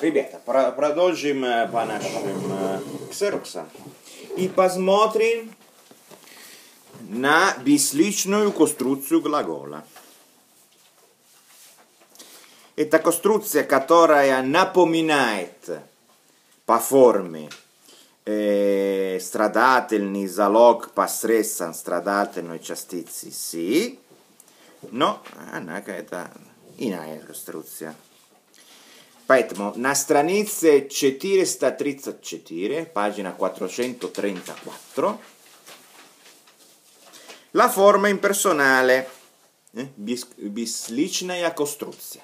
Ребята, про- продолжим э, по нашим э, ксероксам и посмотрим на бесличную конструкцию глагола. Это конструкция, которая напоминает по форме э, страдательный залог посредством страдательной частицы «си», но она какая-то иная конструкция. Поэтому на странице 434, pagina 434, la forma impersonale, eh, bis, бесличная конструкция.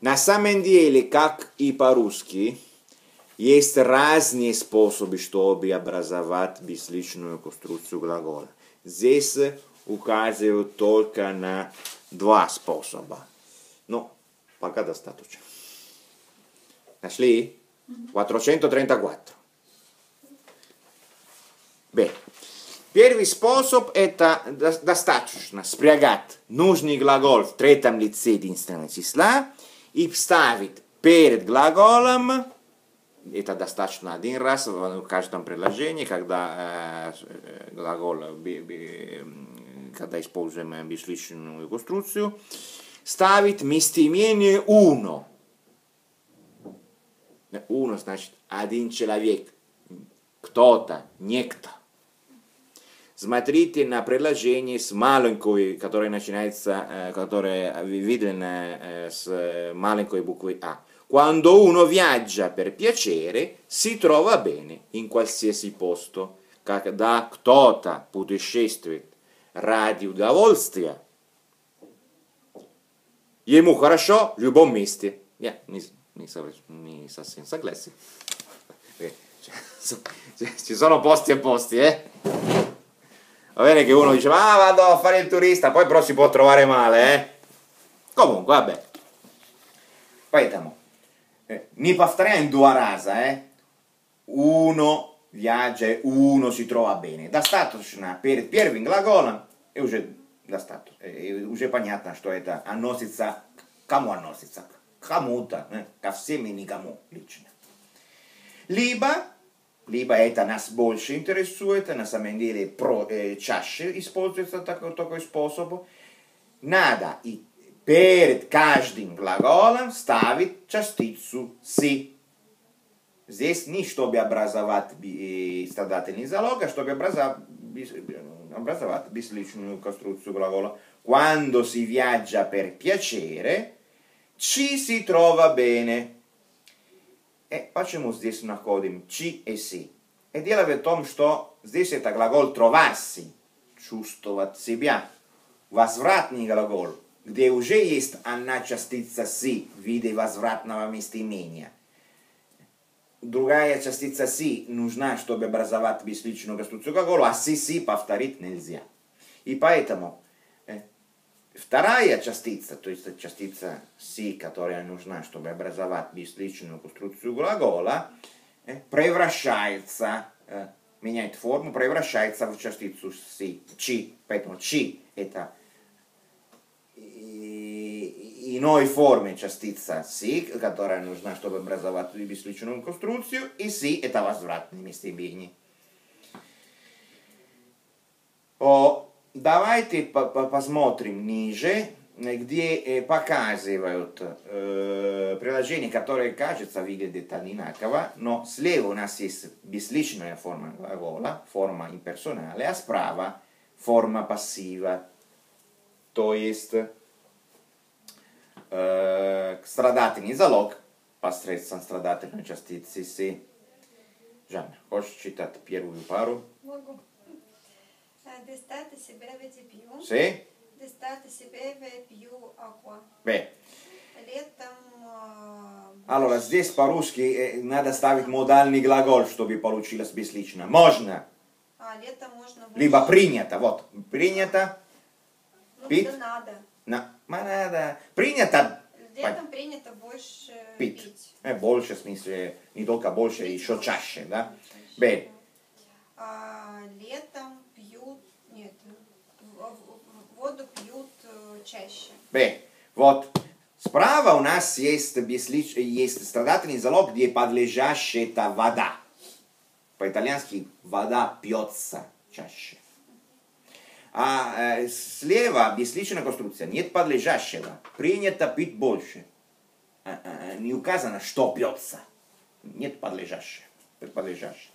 На самом деле, как и по-русски, есть разные способы, чтобы образовать бесличную конструкцию глагола. Здесь указывают только на два способа. Ну, пока достаточно. Нашли? 434. Bene. Первый способ это достаточно спрягать нужный глагол в третьем лице единственного числа и вставить перед глаголом, это достаточно один раз в каждом предложении, когда э, глагол, когда используем бесличную конструкцию, ставить местоимение uno. Uno значит один человек, кто-то, некто. Смотрите на предложение с маленькой, которое начинается, которое видно с маленькой буквы А. Quando uno viaggia per piacere, si trova bene in qualsiasi posto. Когда кто-то путешествует ради удовольствия, ему хорошо в любом месте. Я не, не, не совсем согласен. Ci sono posti e posti, eh? Va bene che uno dice, ma vado a fare il turista, poi però si può trovare male, eh? Comunque, vabbè. Поэтому, не повторяем два раза, eh? Uno viaggia e uno si trova bene. Достаточно перед первым глаголом, и уже достаточно. И уже понятно, что это относится, к кому относится? К кому-то, э? ко всем и никому лично. Либо либо это нас больше интересует, на самом деле про, э, чаще используется такой, такой способ, надо и перед каждым глаголом ставить частицу «си». Здесь не чтобы образовать э, страдательный залог, а чтобы образовать, образовать бесличную конструкцию глагола. Quando si viaggia per piacere, ci si trova bene. И почему здесь находим чи и си? И дело в том, что здесь это глагол троварси, чувствовать себя. Возвратный глагол, где уже есть одна частица си в виде возвратного местоимения. Другая частица си нужна, чтобы образовать бесличную конструкцию глагола, а си-си повторить нельзя. И поэтому Вторая частица, то есть частица си, которая нужна, чтобы образовать бесличную конструкцию глагола, превращается, меняет форму, превращается в частицу си, чи. Поэтому чи это иной форме частица си, которая нужна, чтобы образовать бесличную конструкцию, и си это возвратное местоимение. О, давайте посмотрим ниже, где показывают э, приложение, которое, кажется, выглядит одинаково, но слева у нас есть бесличная форма глагола, форма имперсонале, а справа форма пассива, то есть stradateljni zalog, pa sredstvom stradateljnoj častici si. Žan, hoćeš čitati prvu paru? Mogu. Destate se beve de piu. Si? Destate se beve piu aqua. Бе. Летом... Allora, здесь по-русски надо ставить модальный глагол, чтобы получилось беслично. Можно. А, летом можно... Либо принято, вот, принято. Ну, пить. надо на, ма- надо, принято Летом принято больше пить. пить. Э, больше, в смысле, не только больше, еще чаще, да? Bene, А, летом пьют, нет, воду пьют э, чаще. bene, вот, Справа у нас есть, беслич... есть страдательный залог, где подлежащая это вода. По-итальянски вода пьется чаще. А э, слева бесличная конструкция, нет подлежащего. Принято пить больше. А, а, не указано, что пьется. Нет подлежащего. Подлежащего.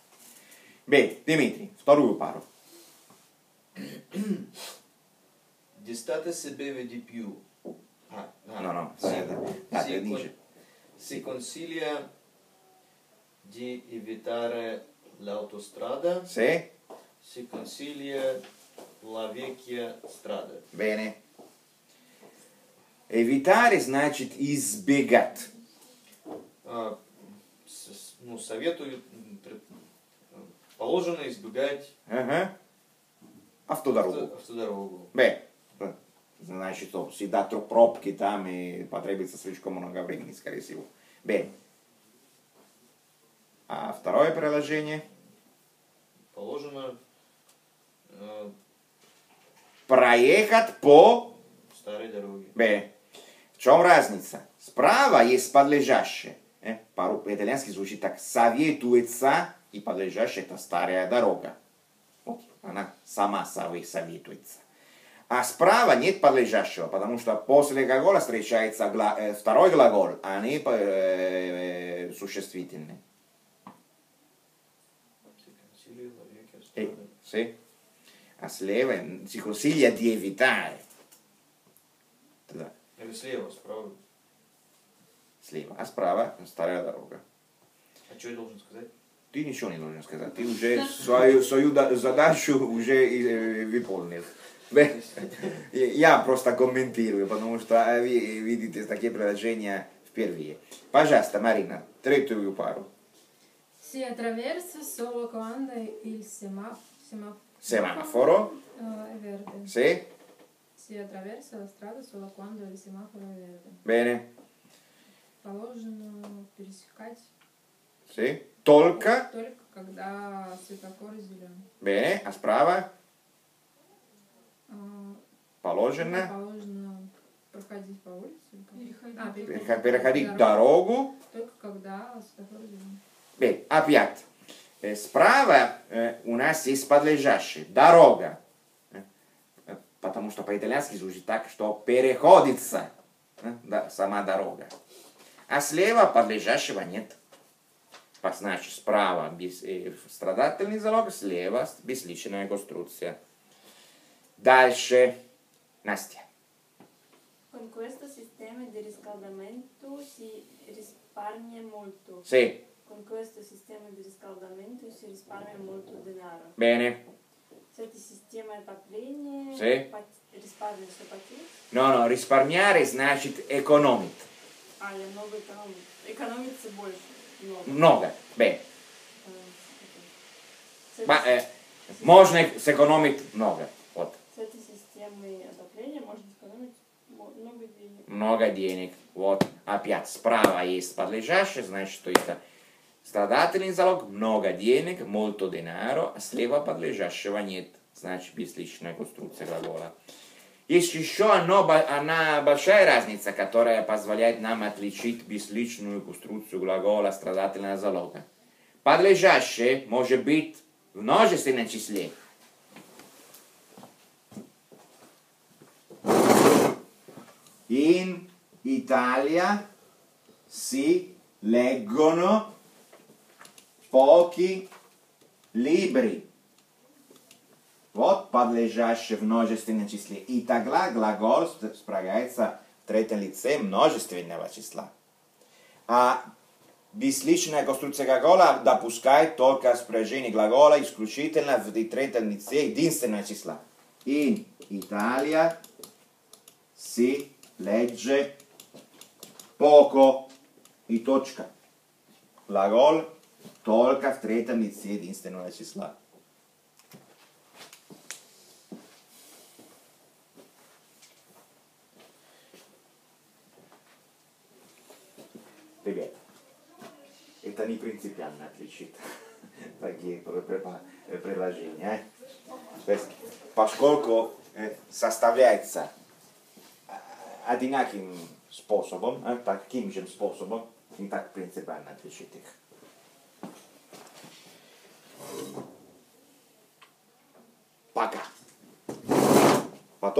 Bene, Dimitri, вторую пару. Di state se beve di più. Ah, ah, No, no, sì. eh, dai, Si dici. con- si consiglia di evitare l'autostrada, Sì? si consiglia la vecchia strada. Bene. Evitare значит избегать. А, с- ну, советую, положено избегать Ага. Автодорогу. авто- автодорогу. Beh, значит, что всегда пробки там и потребуется слишком много времени, скорее всего. Bene. А второе приложение. Положено э, Проехать по... старой дороге. Bene. В чем разница? Справа есть подлежащее. Э? По- По-итальянски звучит так. Советуется и подлежащее это старая дорога. Вот, она сама сове- советуется. А справа нет подлежащего, потому что после глагола встречается гла- э, второй глагол, а они э, э, существительные. Si A sleve si consiglia di evitare. Тогда Или слева, справа. слева, а справа старая дорога. А что я должен сказать? Ты ничего не должен сказать. Ты уже свою, свою да- задачу уже э, выполнил. Бе, Я просто комментирую, потому что э, вы видите такие приложения впервые. Пожалуйста, Марина, третью пару. Si attraversa solo quando il sema- semaforo Semaforo, eh, è verde. sì? Si attraversa la strada solo quando il semaforo è verde. Bene, Положено пересекать sì? Только, только когда светофор зелен. bene, a справа, А, положено. Положено проходить по улице. или как? А, Переха- Переходить дорогу. Только когда светофор зелен. Bene, опять. Э, Справа э, у нас есть подлежащий. Дорога. Э, э, Потому что по-итальянски звучит так, что переходится э, да, сама дорога. А слева подлежащего нет. Значит, справа без, э, страдательный залог, слева бесличная конструкция. Дальше. Настя. Con questo sistema di riscaldamento si risparmia molto. Sì, Con questo sistema di riscaldamento si risparmia molto denaro. bene. С этим системой отопления Sì. risparmia потеть, No, no, risparmiare значит экономить. а я много экономить. Экономится больше. Много. Много. Bene. Этой- Ma eh, можно сэкономить много. Вот. С этой системой отопления можно сэкономить много денег. Много денег. Вот. Опять справа есть подлежащее, значит, что это страдательный залог, много денег, molto denaro, а слева подлежащего нет. Значит, бесличная конструкция глагола. Есть еще одно, бо- одна большая разница, которая позволяет нам отличить бесличную конструкцию глагола страдательного залога. Подлежащее может быть в множественном числе. In Italia si leggono pochi libri. Вот подлежащее в множественном числе. И тогда глагол спрягается в третьем лице множественного числа. А бесличная конструкция глагола допускает только спряжение глагола исключительно в третьем лице единственного числа. In Italia si legge poco и точка. Глагол только в третьем лице единственного числа. Ребята, это не принципиально отличит такие пр- пр- э, приложения. э. То есть, поскольку э, составляется э, одинаким способом, а, таким же способом, не так принципиально отличить их.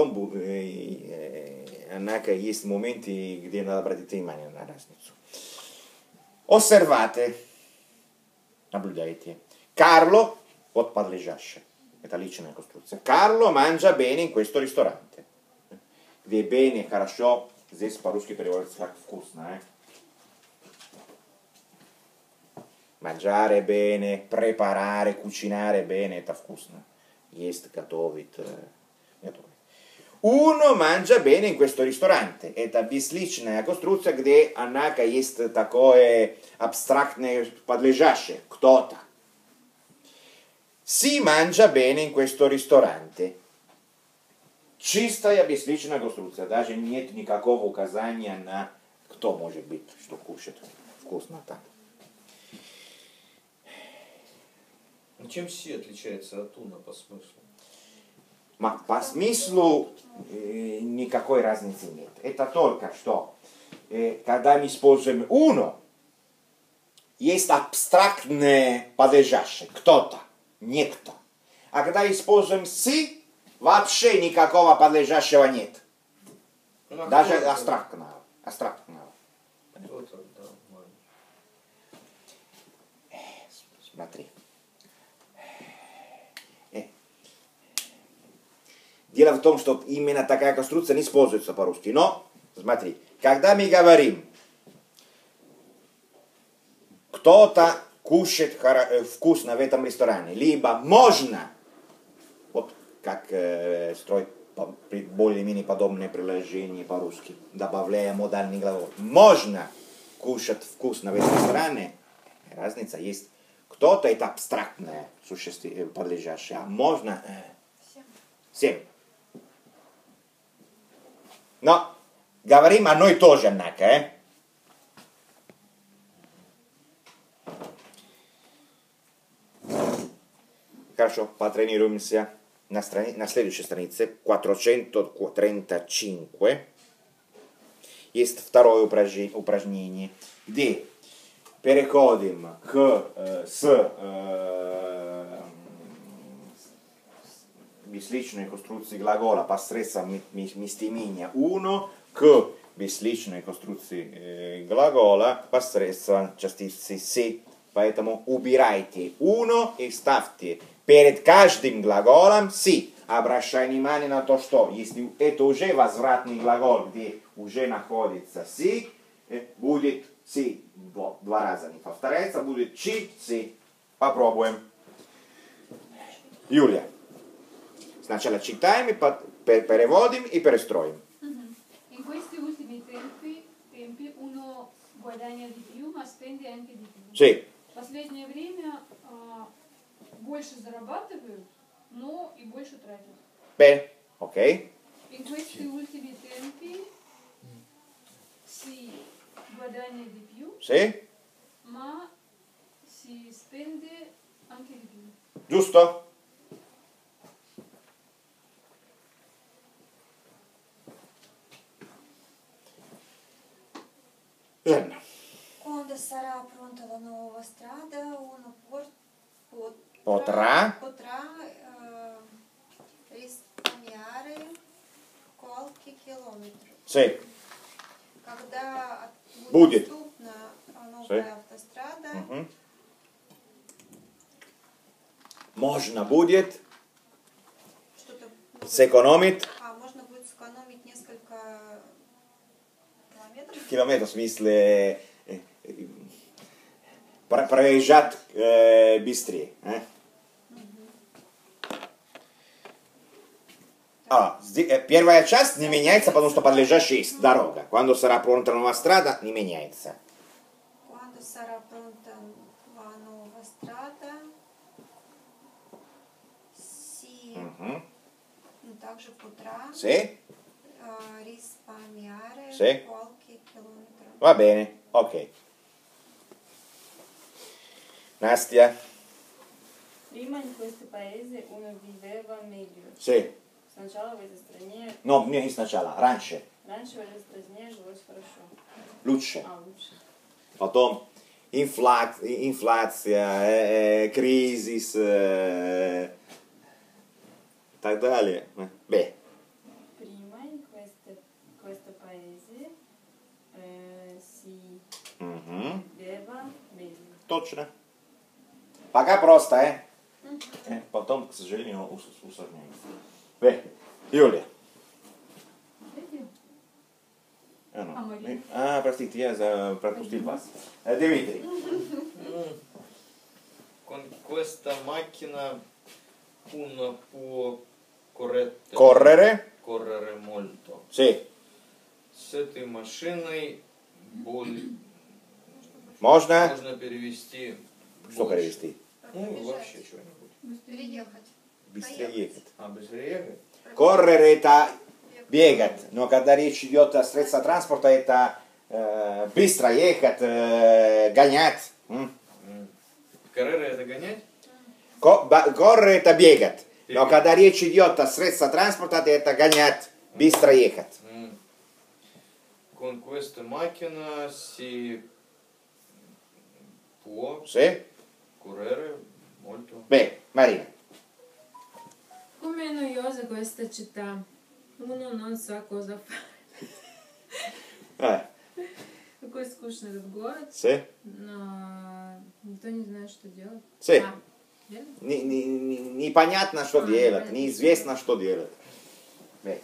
Потом, бу- э, э, однако, есть моменты, где надо обратить внимание на разницу. Osservate, наблюдайте. Carlo, вот подлежащее, это личная конструкция. Carlo mangia bene in questo ristorante. Где bene, хорошо, здесь по-русски переводится как вкусно. Eh? Mangiare bene, preparare, cucinare bene, это вкусно. Есть, готовит, э, готовит. Uno mangia bene in questo ristorante. Это бесличная конструкция, где, однако, есть такое абстрактное подлежащее. Кто-то. Si mangia bene in questo ristorante. Чистая бесличная конструкция. Даже нет никакого указания на кто может быть, что кушает. Вкусно там. Ну, Чем си отличается от уна по смыслу? По смыслу э, никакой разницы нет. Это только что, э, когда мы используем uno, есть абстрактное подлежащее, кто-то, некто. А когда используем si, вообще никакого подлежащего нет. Ну, а Даже абстрактного. абстрактного. Смотри. Дело в том, что именно такая конструкция не используется по-русски. Но, смотри, когда мы говорим, кто-то кушает э, вкусно в этом ресторане, либо можно, вот как э, при- более-менее подобное приложение по-русски, добавляя модальный глагол. Можно кушать вкусно в этом ресторане, разница есть. Кто-то это абстрактное существо, э, подлежащее, а можно э, Всем. Семь. Но говорим одно и то же, однако, э? Хорошо, потренируемся на, страни... на следующей странице, 435. Есть второе упражнение, упражнение где переходим к, э, с э, бесличной конструкции глагола посредством местоимения uno к бесличной конструкции глагола посредством частицы si. Поэтому убирайте uno и ставьте перед каждым глаголом si. Обращай внимание на то, что если это уже возвратный глагол, где уже находится э, будет si два, раза не повторяется, будет ci, si. Попробуем. Юлия. Сначала читаем, и под- пер- переводим и перестроим. In questi ultimi tempi, tempi uno guadagna di più, ma spende anche di più. Sì, В последнее время а, больше зарабатывают, но и больше тратят. bene, ok? In questi ultimi tempi si guadagna di più, Sì, ma si spende anche di più. giusto? Jenna. Quando sarà pronta la nuova strada, uno por- pot- Potrà? potrà eh, risparmiare qualche chilometro. Sì, Когда будет, Будет. доступна новая Sì. автострада, Мгм. Можно будет что-то будет- сэкономить километров. в смысле про- проезжать э, быстрее. э? А, первая часть не меняется, потому что подлежащая есть дорога. Quando sarà pronta nuova strada, не меняется. Quando sarà pronta la nuova strada, si также potrà Sì? eh, risparmiare Sì. qualche chilometro. Va bene, ok. Nastia? Prima in questo paese uno viveva meglio. Sì. Сначала в этой стране No, не сначала, раньше. Раньше в стране жилось хорошо. Лучше. А, лучше. Потом инфла- инфляция, э, э, кризис, э, так далее. Б. Мгм. beva meglio. Точно. Пока просто, э? Э, Потом, к сожалению, ус- усложняем. Б. Юлия. Vedi? А, ну. А Мария? А, простите, я за- пропустил вас. Э, Дмитрий. Con questa macchina uno può corrette- Correre. correre molto. Sì. С этой машиной боль- Можно? можно перевести Что больше. перевести? Ну, вообще что-нибудь. Переехать. Быстрее ехать. А, быстрее ехать? Correre это бегать, но когда речь идет о средстве транспорта, это э, быстро ехать, э, гонять. М? Это гонять? Ко- ба- Correre это бегать, но когда речь идет о средстве транспорта, это гонять, быстро ехать. М. Con questa macchina si può Sì? correre molto. Beh, Marina. Come è noiosa questa città. Uno non sa cosa fare. Eh, Какой скучный этот город, sì? но никто не знает, что делать. Sì. А? Не- не- не- Непонятно, что А, делать, неизвестно, что делать. Beh,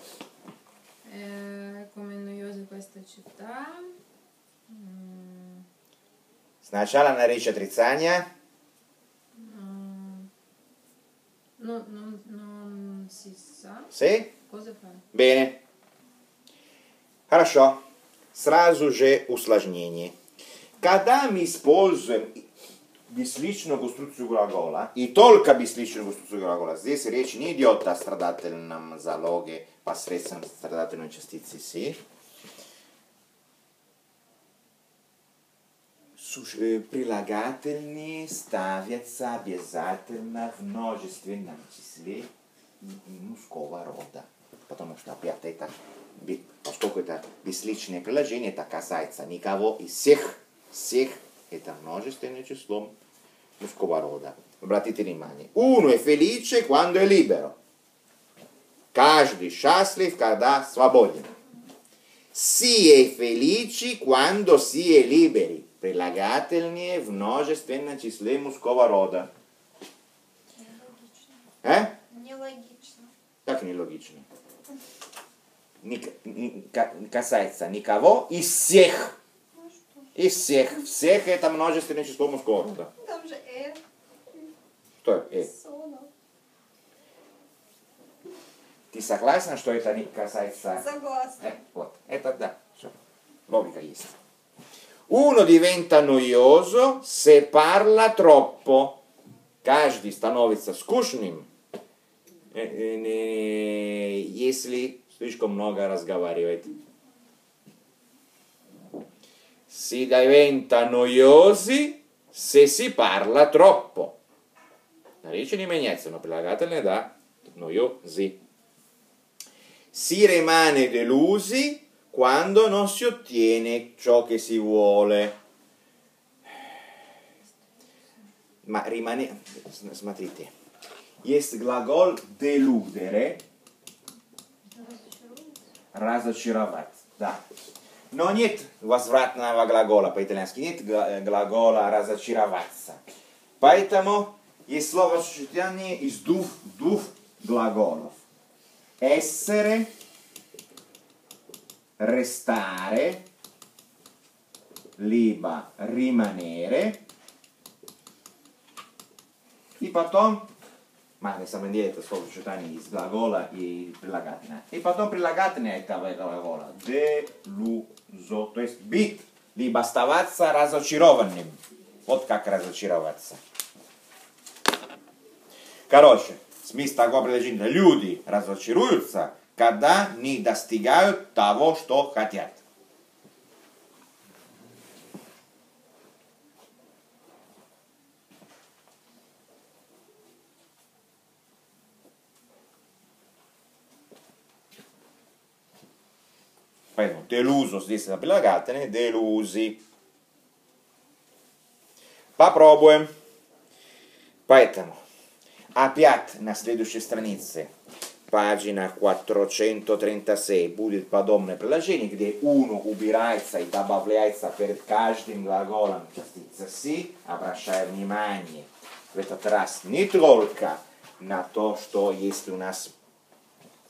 Eh, come è noiosa questa città. Mm, Сначала наречь отрицания. mm, no- non, non si sa Sì? cosa fare. Bene. Хорошо. Сразу же усложнение. Когда мы используем бесличную конструкцию глагола, и только бесличную конструкцию глагола, здесь речь не идет о страдательном залоге посредством страдательной частицы «си», прилагательные ставятся обязательно в множественном числе мужского рода. Потому что опять это, поскольку это бесличное приложение, это касается никого из всех, всех, это множественное число мужского рода. Обратите внимание. Uno è felice quando è libero. Каждый счастлив, когда свободен. Si è felici quando si è liberi. Прилагательные в множественном числе мужского рода. Нелогично. Э? Нелогично. Как нелогично? Не к- не ка- касается никого из всех. Ну? Из всех. Всех это множественное число мужского рода. Там же э, Что? Э, соло. ты согласна, что это не касается... Согласна. Eh, вот, это да, всё. logica есть. Uno diventa noioso se parla troppo. Каждый становится скучным, э, э, не- если слишком много разговаривает. Si diventa noiosi se si parla troppo. Наречие не меняется, но прилагательное да, noiosi. Si rimane delusi quando non si ottiene ciò che si vuole. Ma rimane... с- Смотрите. Есть глагол делудere, разочаровать. Да. Но нет возвратного глагола по-итальянски. Нет гла- э, глагола разочароваться. Поэтому есть слово сочетание из двух, двух глаголов. Essere, restare, либо rimanere. И потом, ma на самом деле это слово сочетание из глагола и прилагательное. И потом прилагательное этого глагола. Делузо, то есть быть, либо оставаться разочарованным. Вот как разочароваться. Короче, смысл такого предложения. Люди разочаруются, когда не достигают того, что хотят. Поэтому deluso здесь на прилагательные, delusi. Попробуем. Поэтому опять на следующей странице, пагина 436, будет подобное предложение, где uno убирается и добавляется перед каждым глаголом частица си, обращая внимание в этот раз не только на то, что если у нас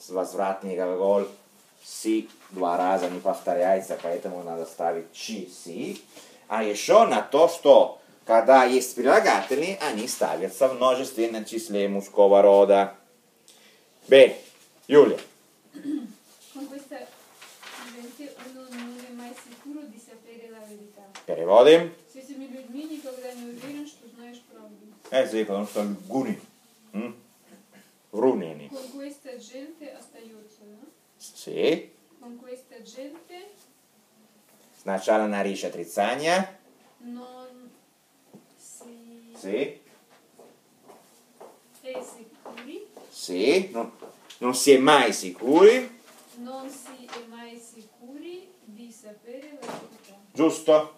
возвратный глагол си два раза не повторяется, поэтому надо ставить чи си, а еще на то, что когда есть прилагательные, они ставятся в множественном числе мужского рода. Bene, Giulia, Con questa invenzione uno non è mai sicuro di sapere la verità. переводим. С этими людьми никогда не уверен, что знаешь правду. Eh sì, потому что гуни. м? Врунени. Con questa gente остается, да? Sì. Con questa gente Сначала на речь отрицания. non si Sì. è sicuri, Sì. Non, non si è mai sicuri. non si è mai sicuri di sapere la verità. Giusto?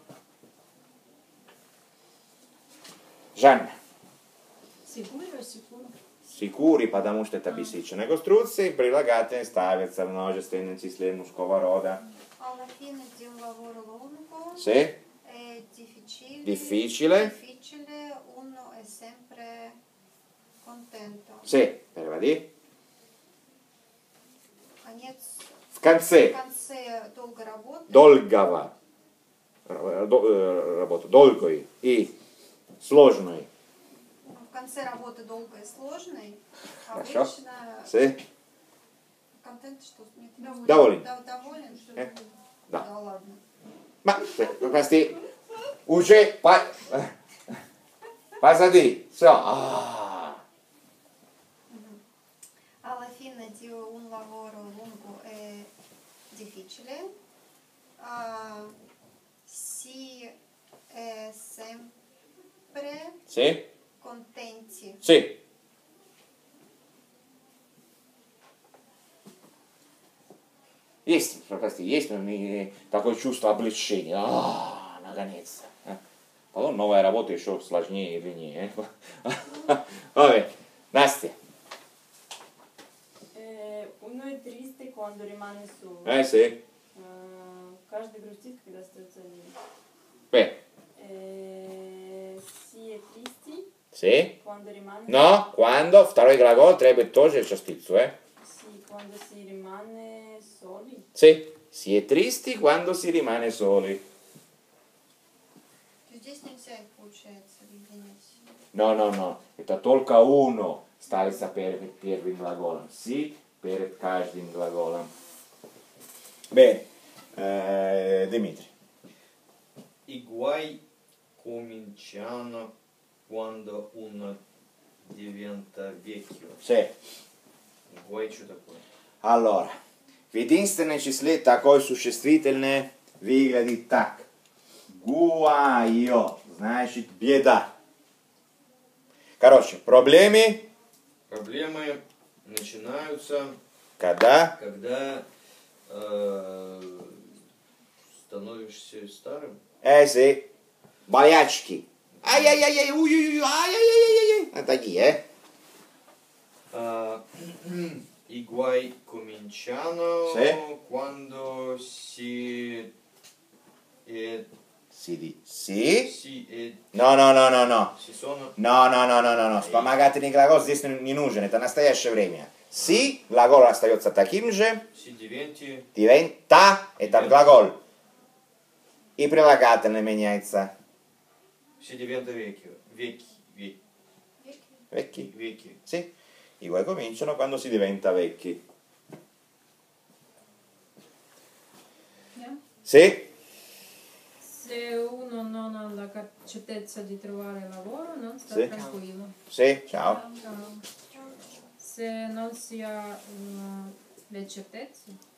Жанна. Сигурно, сигурно. Сикури, потому что это бесичные конструкции, прилагательные ставятся в множественном числе мужского рода. Alla fine di un lavoro lungo Sì? è difficile, Difficile. difficile, contento. Sì, переводи. Конец, В в конце конце долго работы, долгого э, э, работы, долгой и сложной. в конце работы долгой и сложной, Хорошо. обычно Sì? контент что? Нет, Доволен. Да, доволен? Что Eh? Да. Да ладно. Ma eh, questi уже по... позади. Все. А. Alla difficile ah, si è sempre Sì? contenti. Sì. Есть, прости, есть такое чувство облегчения. А, наконец-то. А. Потом новая работа еще сложнее и длиннее. Настя. quando rimane solo. Eh sì. Э, каждый грустит, когда остается один. Beh, Э, si è tristi sì. quando rimane No, quando второй глагол требует тоже частицу, э? Sì, quando si rimane soli. Sì. Si è tristi quando si rimane soli. Здесь нельзя их, получается, объединять. No, no, no. Это только uno ставится перед первым глаголом. Си перед каждым глаголом. Bene. Eh, Dimitri. I guai cominciano quando uno diventa vecchio. Sì. Guai что такое? Allora, в единственном числе такое существительное выглядит так. Гуайо, значит беда. Короче, проблемы, Проблемы начинаются... Когда? Когда э, становишься старым. Эй, болячки. Ай-яй-яй-яй, уй-яй-яй, ай-яй-яй-яй. А такие, э? а? Iguai когда си si è, Sì, di- sì. si è, No, no, no, no, no. si sono No, no, no, no, no, no. Вспомогательный глагол здесь не нужен, это настоящее время. Си, глагол остается таким же, si diventi diventa, это глагол. И прилагательное меняется. si diventa vecchio, vecchi, vecchi, Vecchi. vecchi. Sì, i guai cominciano quando si diventa vecchi. Ja? Sì? se uno non ha la certezza di trovare lavoro non sta sì. tranquillo. Sì, ciao. Se non si ha eh, le certezze.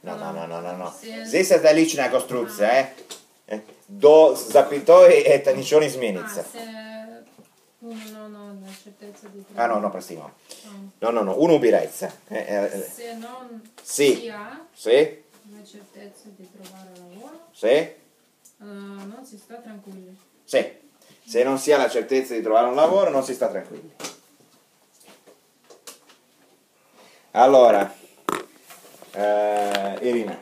No, no, no, no, no. no. Zdaj lì c'è una costruzione, ah. eh. gostruce, eh? Do zapitoj eta ničo ni ah, uno non ha la certezza di ah, trovare. Ah, no, no, prestimo. No, no, no, un'ubirezza. Eh, eh, eh. Se non sì. si ha sì. la certezza di trovare lavoro. Sì eh, non si sta tranquilli. Sì. Se non si ha la certezza di trovare un lavoro non si sta tranquilli. Allora, eh, Irina,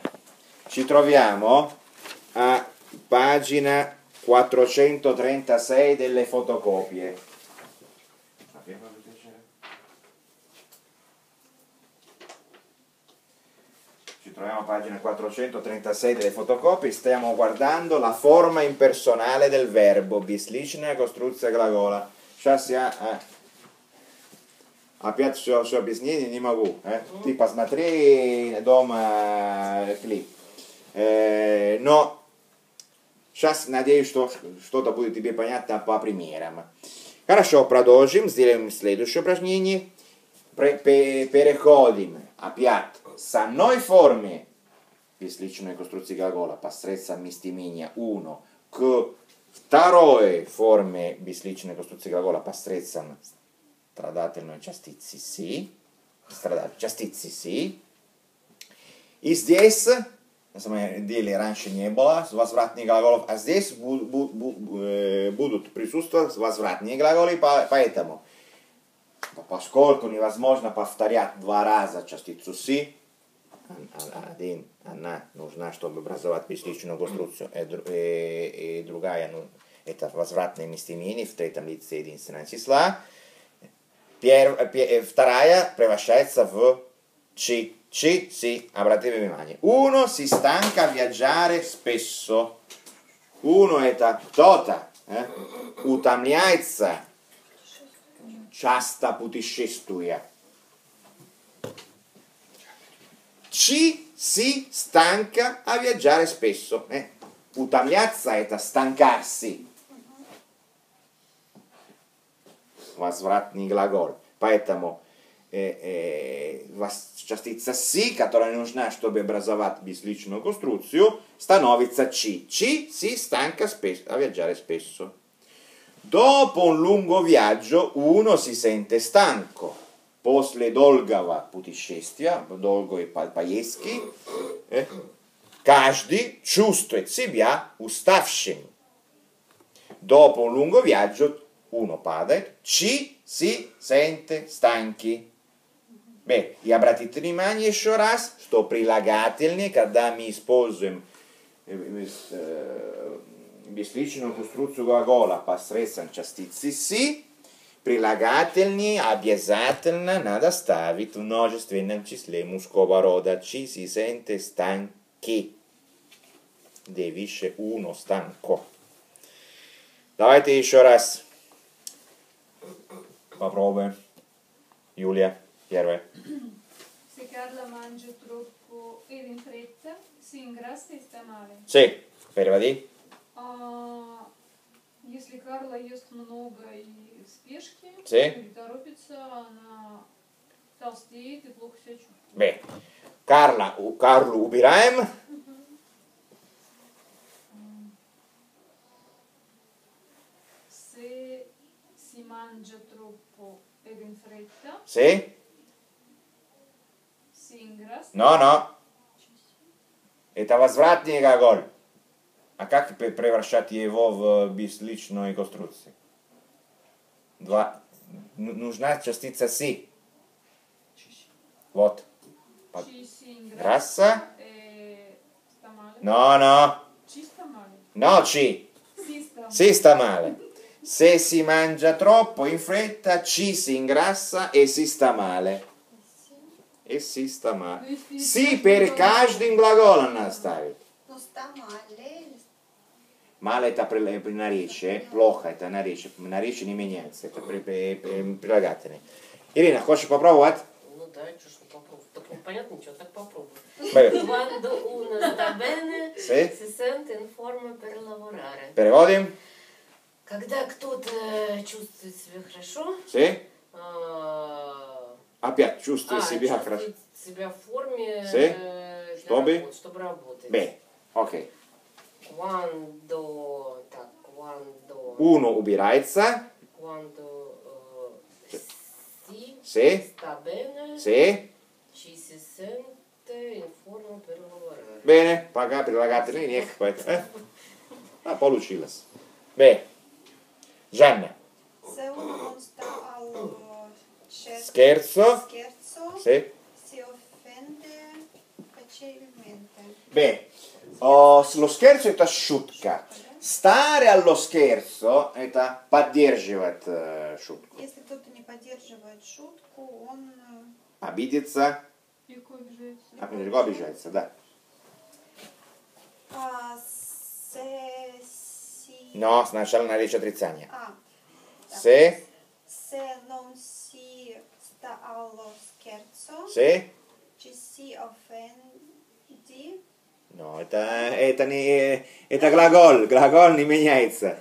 ci troviamo a pagina 436 delle fotocopie. Ci troviamo a pagina 436 delle fotocopie, stiamo guardando la forma impersonale del verbo, bislična konstrukcija glagola. Сейчас я а, опять все, все объяснение не могу. э. Ты посмотри дома э, клип. Э, но сейчас надеюсь, что что-то будет тебе понятно по примерам. Хорошо, продолжим, сделаем следующее упражнение. Пре- пе- Переходим опять с одной формы бесличной конструкции глагола посредством местоимения uno к второй форме бесличной конструкции глагола посредством страдательной частицы си, страда- частицы си. И здесь, на самом деле раньше не было возвратных глаголов, а здесь бу- бу- бу- э, будут присутствовать возвратные глаголы, по- поэтому поскольку невозможно повторять два раза частицу си, а- один, она нужна, чтобы образовать бесличную конструкцию, и, дру- и- и другая, ну, это возвратное местоимение в третьем лице единственного числа. Пер- пе- вторая превращается в ci. Ci, sì, обратите внимание. Uno si stanca a viaggiare spesso. Uno это кто-то. э, Утомляется часто путешествуя. Ci si stanca a viaggiare spesso. Eh? Утомляться это станcarsi. Возвратный глагол. Поэтому э, э, вас- частица си, которая нужна, чтобы образовать бесличную конструкцию, становится ci. Ci si stanca spesso, a viaggiare spesso. Dopo un lungo viaggio uno si sente stanco. После долгого путешествия, долгой по- поездки, э, каждый чувствует себя уставшим. Dopo un lungo viaggio uno падает, ci si sente станки. Бе, и обратите внимание еще раз, что прилагательные, когда мы используем э, э, э, бесличную конструкцию глагола посредством частицы си, прилагательные обязательно надо ставить в множественном числе мужского рода. Ci si sente stanchi. Где выше uno станко. Давайте еще раз. Попробуем. Юлия, первая. Se Carla mangia troppo ed in fretta, si ingrassa e sta male. Sì, переводи. А, если Карла ест много и в спешке, или торопится, она толстеет и плохо себя чувствует. Bene. Carla, Carlo ubiraem. Se si mangia troppo ed in fretta, Sì? si ingrassa. No, no. Это возвратный глагол. А как пе- превращать его в бесличную конструкцию? Два. Ну- Нужна частица си. Вот. Под- Ci si Grassa? ingrassa e sta male. No, no. Ci sta male. No, ci. Si sta male. Si sta male. Se si mangia troppo in fretta, ci si ingrassa e si sta male. E si sta male. Sì, per каждым глаголом надо ставить. Ну, стамали. Мало это наречие, плохо это наречие. Наречие не меняется, это прилагательное. Ирина, хочешь попробовать? Ну да, что ж попробовать. Так ну, непонятно ничего, так попробуй. Переводим. Когда кто-то чувствует себя хорошо, sí? А, опять чувствует а, себя хорошо. себя в форме, sí? Э, чтобы? Чтобы работать. Б. Окей. Okay. Quando, так, quando, Uno ubirается, quando eh, si sì, sta bene, sì, ci si sente in forma per lavorare. Bene, paga, прилагательный, нех, поэтому, eh? А, получилось. Bene. Gianna, Se uno non sta allo scherzo, scherzo. scherzo Sì. si offende facilmente. Bene. Oh, lo scherzo è шутка. Stare allo scherzo это поддерживать э, шутку. Если кто-то не поддерживает шутку, он э, Обидеться, Легко обижается. а, легко обижается, да. а, се, си... Но сначала на речь отрицания. А, Se, se non si sta allo scherzo, se, ci si offendi, no, это, это не, это глагол, глагол не меняется.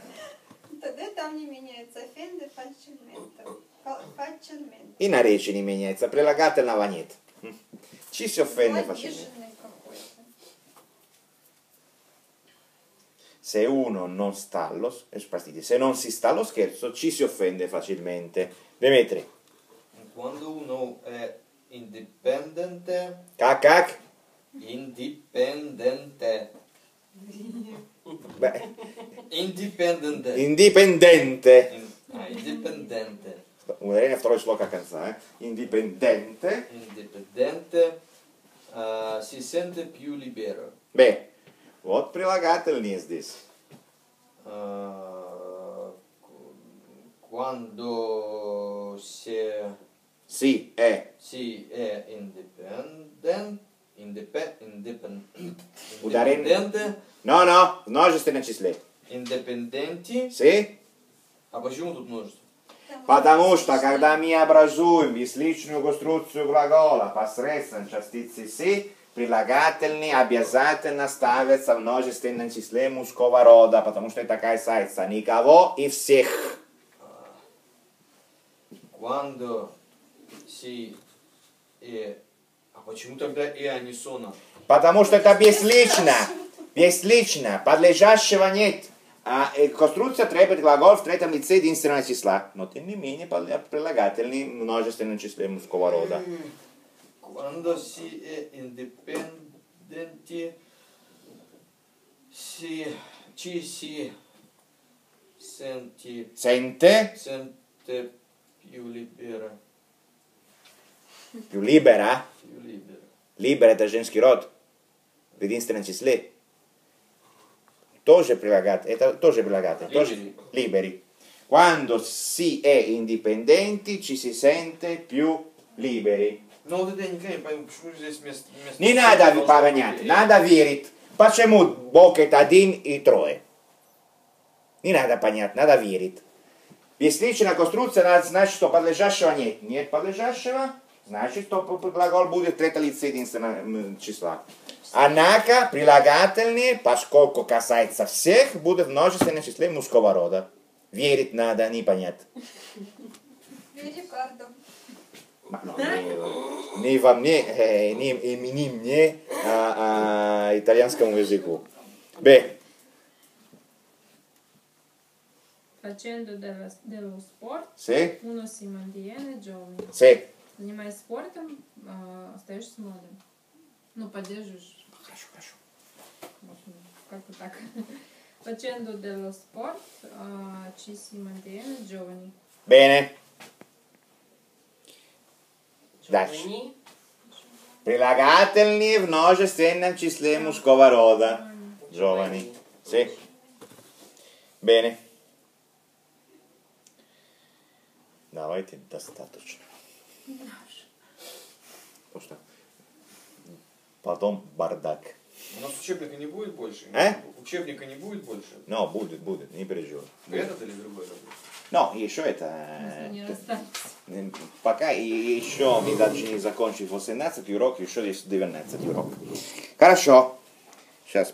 тогда там не меняется offende facilmente. Fa- Facilmente. И на речи не меняется, прилагательного нет. Ci si offende facilmente. Обиженный какой-то. Se uno non sta allo, eh, partiti, se non si sta allo scherzo, ci si offende facilmente. Demetri, Quando uno è indipendente, как, как? indipendente, Beh, indipendente, indipendente. In- а, indipendente, Ударение второй слог до конца. Э? Indipendente. indipendente, а, si sente più libero. Beh, вот прилагательные здесь. А, cu- Quando si è, Си, э. si è indipendente, indipe, indipen, Ударение. Но, но, в множественном числе. indipendenti, Си? а почему тут множество? Потому что, когда мы образуем бесличную конструкцию глагола посредством частицы «си», прилагательные обязательно ставятся в множественном числе мужского рода, потому что это касается никого и всех. Quando si è... Почему тогда и анисона? Потому что это беслично. Беслично. Подлежащего нет. А э, конструкция требует глагол в третьем лице единственного числа. Но тем не менее под- прилагательный множественном числе мужского рода. Quando si è indipendenti si, ci si senti, Sente sente più libera. più libera. Più libera. Libera это женский род. В единственном числе. Тоже прилагательный. Это тоже прилагательный. Тоже Liberi. liberi. Quando si è indipendenti ci si sente più liberi. Но вот это я никогда не пойму, почему здесь вместо... вместо Не «си» надо должно понять, быть «э». надо верить. Почему Бог это один и трое? Не надо понять, надо верить. Бесличная конструкция надо значит, что подлежащего нет. Нет подлежащего, значит, п- глагол будет в третьем лице единственного числа. Однако прилагательные, поскольку касается всех, будут в множественном числе мужского рода. Верить надо, не понять. Рикардо. Ma no, не, не во мне, э, не, не мне, а, а итальянскому языку. Б. Facendo dello, dello sport Sì? uno si mantiene giovane. Sì. Занимаясь спортом, а, остаешься молодым. Ну, поддерживаешь. Хорошо, хорошо. Можно как-то так. Facendo dello sport а, ci si mantiene giovani. Bene. Дальше. Giovani, Прилагательные в множественном числе мужского рода. Giovani. Sì. Bene. Давайте достаточно. Потому что потом бардак. У нас учебника не будет больше? Э? Учебника не будет больше? Но будет, будет, не переживай. Этот или другой работает? Но еще это... Не э, Пока и еще мы даже не закончили 18 урок, еще есть 19 урок. Хорошо. Сейчас